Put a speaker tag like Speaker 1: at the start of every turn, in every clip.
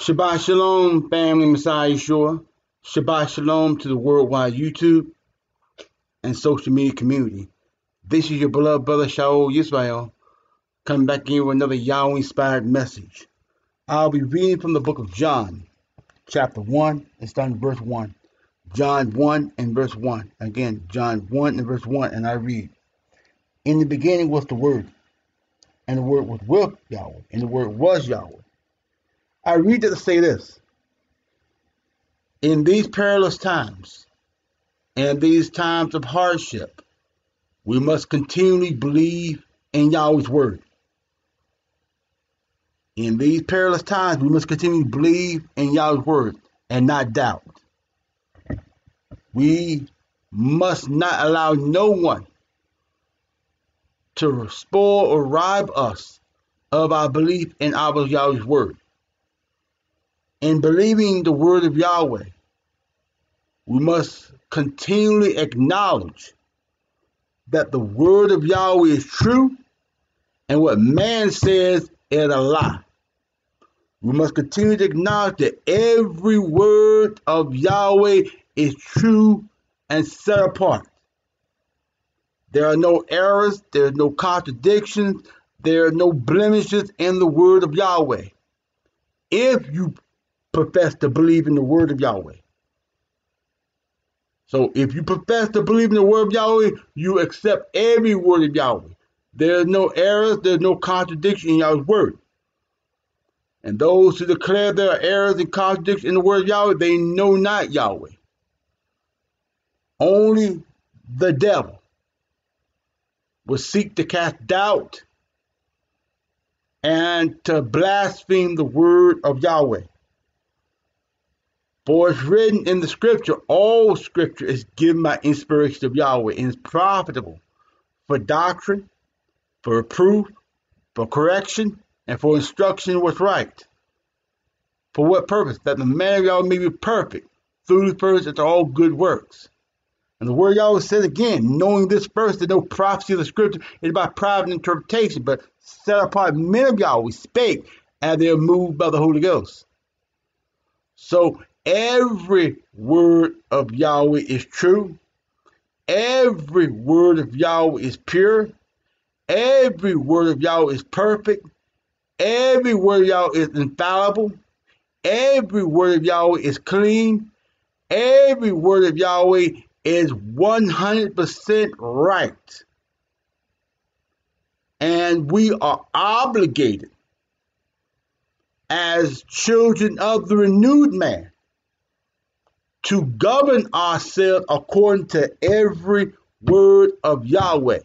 Speaker 1: Shabbat Shalom, family Messiah Yeshua. Shabbat Shalom to the worldwide YouTube and social media community. This is your beloved brother Shaul Yisrael coming back in with another Yahweh inspired message. I'll be reading from the book of John, chapter 1, and starting verse 1. John 1 and verse 1. Again, John 1 and verse 1, and I read In the beginning was the Word, and the Word was with Yahweh, and the Word was Yahweh. I read that to say this. In these perilous times, and these times of hardship, we must continually believe in Yahweh's Word. In these perilous times, we must continue to believe in Yahweh's Word and not doubt. We must not allow no one to spoil or rob us of our belief in our Yahweh's word. In believing the word of Yahweh, we must continually acknowledge that the word of Yahweh is true and what man says is a lie. We must continue to acknowledge that every word of Yahweh is true and set apart. There are no errors, there are no contradictions, there are no blemishes in the word of Yahweh. If you profess to believe in the word of Yahweh. So if you profess to believe in the word of Yahweh, you accept every word of Yahweh. There's no errors, there's no contradiction in Yahweh's word. And those who declare there are errors and contradictions in the word of Yahweh, they know not Yahweh. Only the devil will seek to cast doubt and to blaspheme the word of Yahweh. For it's written in the scripture, all scripture is given by inspiration of Yahweh and is profitable for doctrine, for reproof, for correction, and for instruction in what's right. For what purpose? That the man of Yahweh may be perfect, through the first into all good works. And the word Yahweh says again, knowing this first, that no prophecy of the scripture is by private interpretation, but set apart men of Yahweh spake as they are moved by the Holy Ghost. So every word of Yahweh is true. Every word of Yahweh is pure. Every word of Yahweh is perfect. Every word of Yahweh is infallible. Every word of Yahweh is clean. Every word of Yahweh is 100% right. And we are obligated as children of the renewed man to govern ourselves according to every word of Yahweh.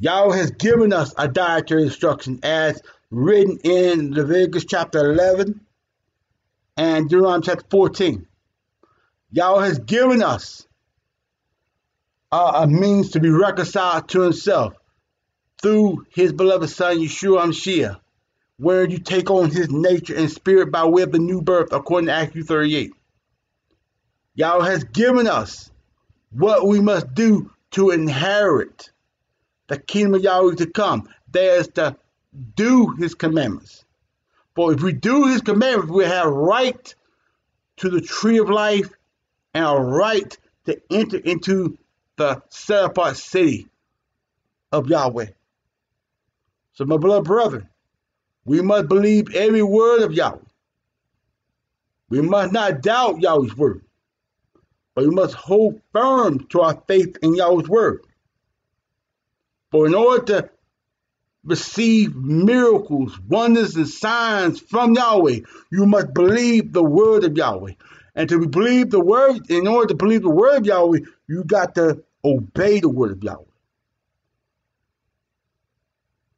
Speaker 1: Yahweh has given us a dietary instruction as written in Leviticus chapter 11 and Deuteronomy chapter 14. Yahweh has given us uh, a means to be reconciled to himself through his beloved son Yeshua HaMashiach, where you take on his nature and spirit by way of the new birth, according to Acts 38. Yahweh has given us what we must do to inherit the kingdom of Yahweh to come. That is to do his commandments. For if we do his commandments, we have right to the tree of life and a right to enter into the set apart city of Yahweh. So, my beloved brother, we must believe every word of Yahweh. We must not doubt Yahweh's word, but we must hold firm to our faith in Yahweh's word. For in order to receive miracles, wonders, and signs from Yahweh, you must believe the word of Yahweh. And to believe the word, in order to believe the word of Yahweh, you got to obey the word of Yahweh.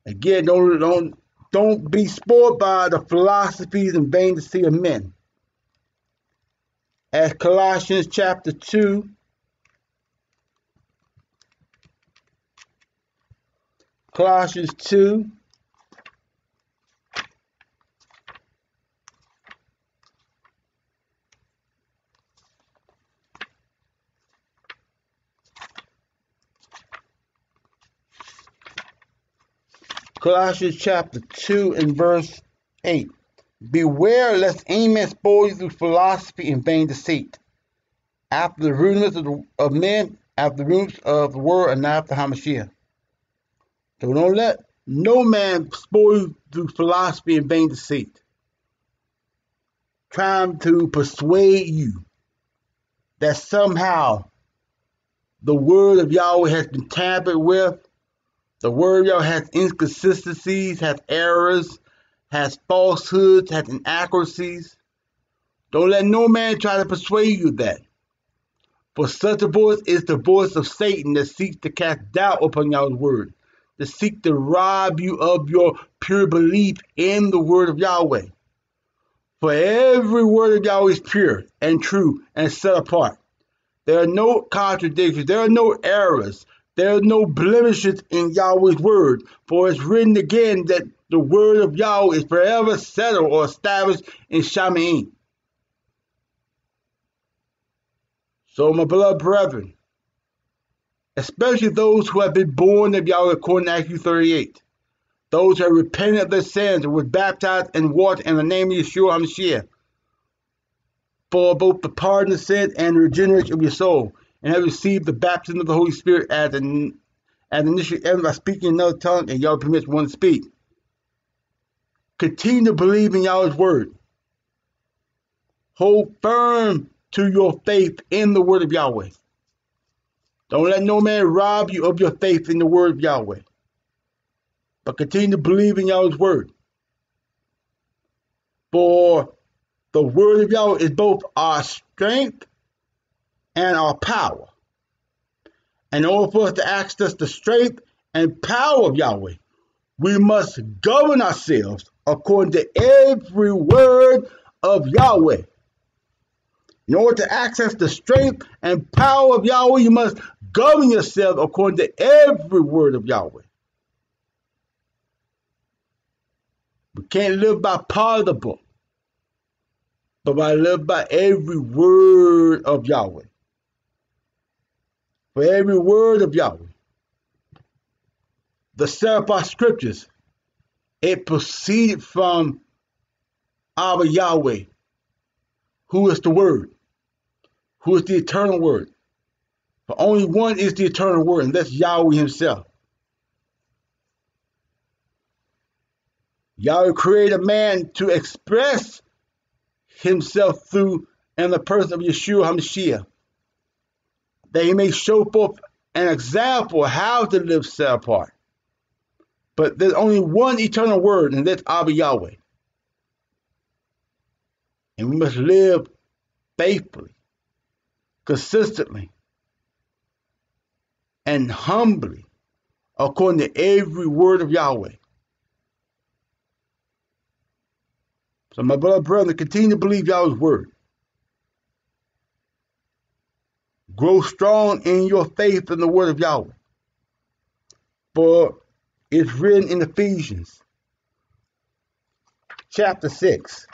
Speaker 1: Again, don't don't don't be spoiled by the philosophies and deceit of men. As Colossians chapter 2, Colossians 2, Colossians chapter 2 and verse 8. Beware lest any man spoil you through philosophy and vain deceit, after the rudiments of, the, of men, after the rudiments of the world, and not after Hamashiach. So don't let no man spoil you through philosophy and vain deceit, trying to persuade you that somehow the word of Yahweh has been tampered with. The word of Yahweh has inconsistencies, has errors, has falsehoods, has inaccuracies. Don't let no man try to persuade you that. For such a voice is the voice of Satan that seeks to cast doubt upon Yahweh's word, to seek to rob you of your pure belief in the word of Yahweh. For every word of Yahweh is pure and true and set apart. There are no contradictions, there are no errors, there are no blemishes in Yahweh's word. For it's written again that the word of Yahweh is forever settled or established in Shamaim. So, my beloved brethren, especially those who have been born of Yahweh according to Acts 38, those who have repented of their sins and were baptized and water in the name of Yeshua HaMashiach, for both the pardon of sin and the regeneration of your soul, and have received the baptism of the Holy Spirit as an as initial evidence by speaking another tongue and Yahweh permits one to speak. Continue to believe in Yahweh's word. Hold firm to your faith in the word of Yahweh. Don't let no man rob you of your faith in the word of Yahweh. But continue to believe in Yahweh's word. For the word of Yahweh is both our strength and our power. In order for us to access the strength and power of Yahweh, we must govern ourselves according to every word of Yahweh. In order to access the strength and power of Yahweh, you must govern yourself according to every word of Yahweh. We can't live by part of the book but I live by every word of Yahweh. For every word of Yahweh. The Seraphah scriptures, it proceeded from our Yahweh, who is the Word, who is the eternal Word. For only one is the eternal Word, and that's Yahweh Himself. Yahweh created man to express himself through and the person of Yeshua HaMashiach, that he may show forth an example how to live set apart. But there's only one eternal word, and that's Abba Yahweh. And we must live faithfully, consistently, and humbly according to every word of Yahweh. So, my beloved brethren, continue to believe Yahweh's word. Grow strong in your faith in the word of Yahweh. For it's written in Ephesians chapter 6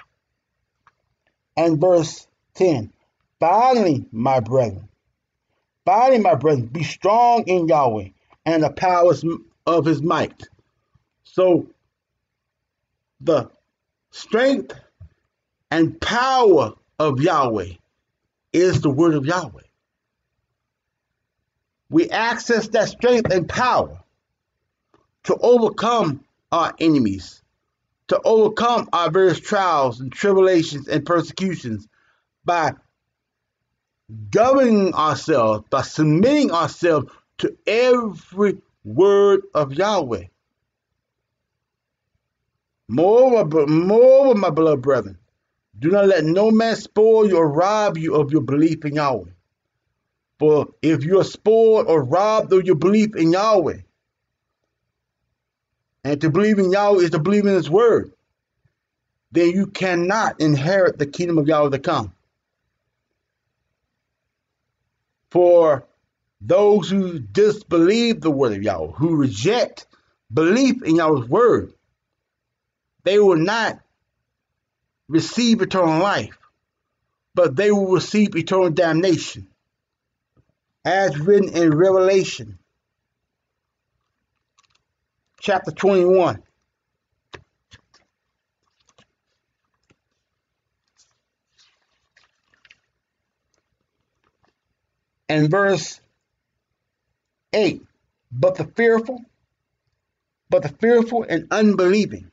Speaker 1: and verse 10. Finally, my brethren, finally, my brethren, be strong in Yahweh and the powers of his might. So, the strength and power of Yahweh is the word of Yahweh. We access that strength and power to overcome our enemies, to overcome our various trials and tribulations and persecutions by governing ourselves, by submitting ourselves to every word of Yahweh. Moreover, moreover, my beloved brethren, do not let no man spoil you or rob you of your belief in Yahweh. For if you are spoiled or robbed of your belief in Yahweh, and to believe in Yahweh is to believe in His word, then you cannot inherit the kingdom of Yahweh to come. For those who disbelieve the word of Yahweh, who reject belief in Yahweh's word, they will not receive eternal life, but they will receive eternal damnation as written in Revelation chapter 21. And verse 8 But the fearful, but the fearful and unbelieving,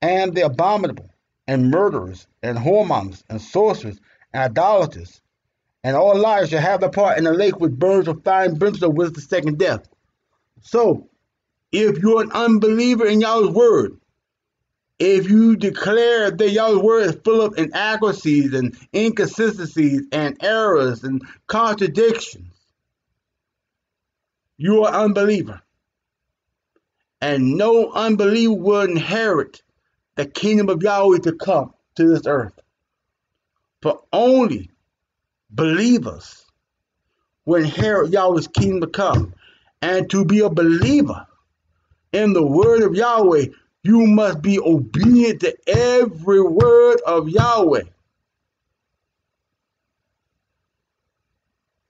Speaker 1: and the abominable, and murderers, and whoremongers, and sorcerers, and idolaters, and all liars shall have their part in the lake with burns of fire and brimstone, with the second death. So, if you're an unbeliever in Yahweh's word, if you declare that Yahweh's word is full of inaccuracies and inconsistencies and errors and contradictions, you are unbeliever. And no unbeliever will inherit the kingdom of Yahweh to come to this earth. For only believers will inherit Yahweh's kingdom to come. And to be a believer in the word of Yahweh, you must be obedient to every word of Yahweh.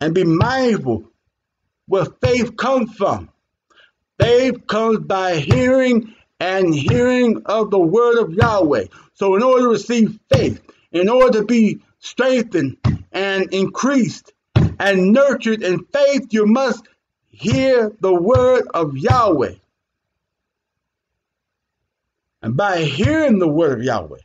Speaker 1: And be mindful where faith comes from. Faith comes by hearing and hearing of the word of Yahweh. So, in order to receive faith, in order to be strengthened and increased and nurtured in faith, you must hear the word of Yahweh. And by hearing the word of Yahweh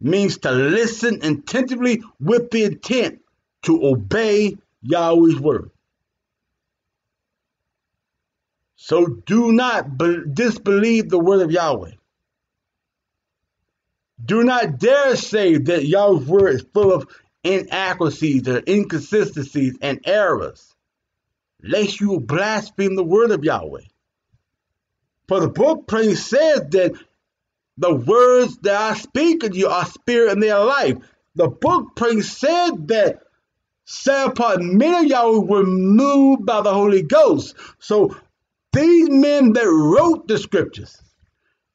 Speaker 1: means to listen attentively with the intent to obey Yahweh's word. So do not disbelieve the word of Yahweh. Do not dare say that Yahweh's word is full of inaccuracies or inconsistencies and errors, lest you blaspheme the word of Yahweh. For the book plainly says that the words that I speak to you are spirit and they are life. The book plainly said that set apart many of y'all were moved by the Holy Ghost. So these men that wrote the scriptures,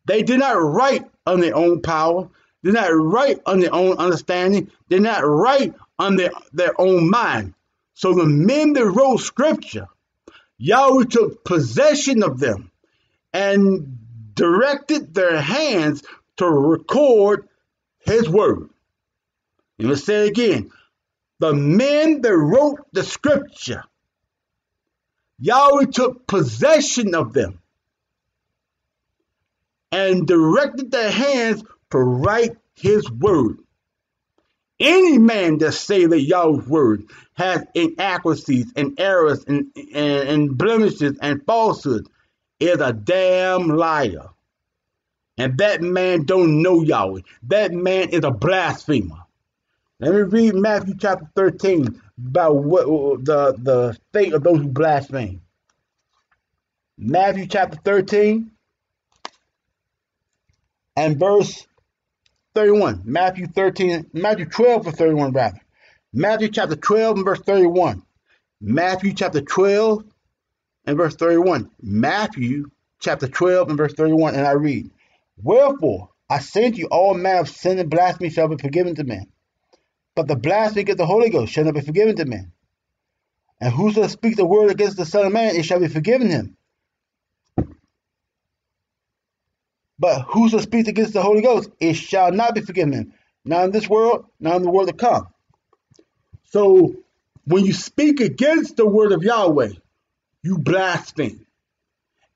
Speaker 1: they did not write on their own power. They did not right on their own understanding. They're not right on their, their own mind. So the men that wrote scripture, Yahweh took possession of them and directed their hands to record his word. And let's say it again. The men that wrote the scripture, Yahweh took possession of them and directed their hands to write his word. Any man that say that Yahweh's word has inaccuracies and errors and, and, and blemishes and falsehoods is a damn liar. And that man don't know Yahweh. That man is a blasphemer. Let me read Matthew chapter 13 about what the, the fate of those who blaspheme. Matthew chapter 13 and verse 31. Matthew 13, Matthew 12 verse 31 rather. Matthew chapter 12 and verse 31. Matthew chapter 12 and verse 31. Matthew chapter 12 and verse 31, and I read, Wherefore I say you, all manner of sin and blasphemy shall be forgiven to men, but the blasphemy against the Holy Ghost shall not be forgiven to men. And whoso speaks the word against the Son of Man, it shall be forgiven him. But whoso speaks against the Holy Ghost, it shall not be forgiven him. Not in this world, not in the world to come. So when you speak against the word of Yahweh, you blaspheme.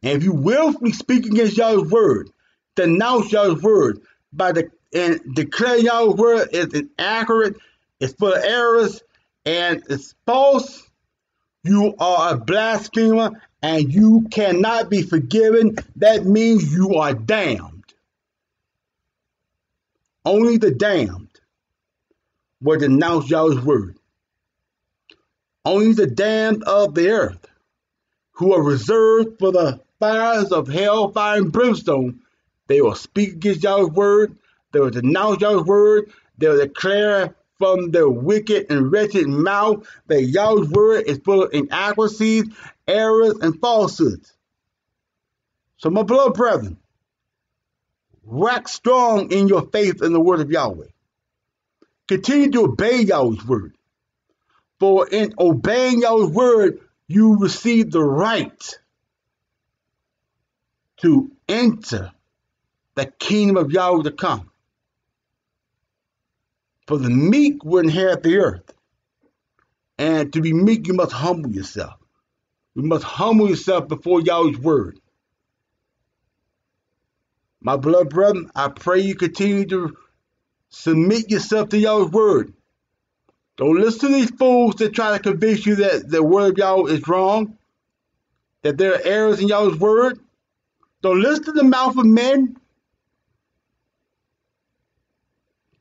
Speaker 1: And if you willfully speak against Yahweh's word, denounce Yahweh's word by the and declare Yahweh's word is inaccurate, it's full of errors, and it's false, you are a blasphemer and you cannot be forgiven. That means you are damned. Only the damned will denounce Yahweh's word. Only the damned of the earth who are reserved for the fires of hell, fire, and brimstone. They will speak against Yahweh's word. They will denounce Yahweh's word. They will declare from their wicked and wretched mouth that Yahweh's word is full of inaccuracies, errors, and falsehoods. So, my beloved brethren, wax strong in your faith in the word of Yahweh. Continue to obey Yahweh's word. For in obeying Yahweh's word, you receive the right to enter the kingdom of Yahweh to come. For the meek will inherit the earth, And to be meek, you must humble yourself. You must humble yourself before Yahweh's word. My beloved brethren, I pray you continue to submit yourself to Yahweh's word. Don't listen to these fools that try to convince you that the word of Yahweh is wrong, that there are errors in Yahweh's word. Don't listen to the mouth of men.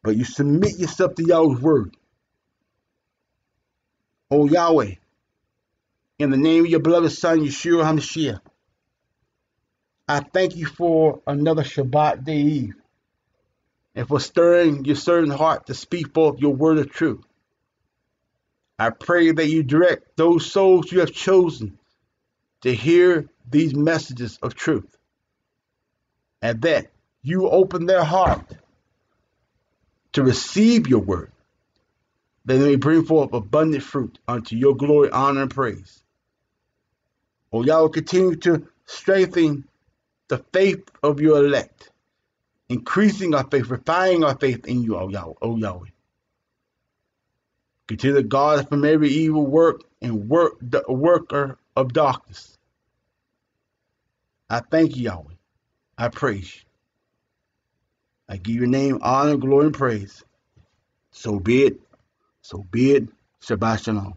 Speaker 1: But you submit yourself to Yahweh's word. O Yahweh, in the name of your beloved Son, Yeshua HaMashiach, I thank you for another Shabbat day Eve and for stirring your servant heart to speak forth your word of truth. I pray that you direct those souls you have chosen to hear these messages of truth and that you open their heart to receive your word, that they may bring forth abundant fruit unto your glory, honor, and praise. O Yahweh, continue to strengthen the faith of your elect, increasing our faith, refining our faith in you, O Yahweh. O Yahweh. Continue to guard from every evil work and work the worker of darkness. I thank you, Yahweh. I praise you. I give your name honor, glory, and praise. So be it. So be it. Shabbat Shalom.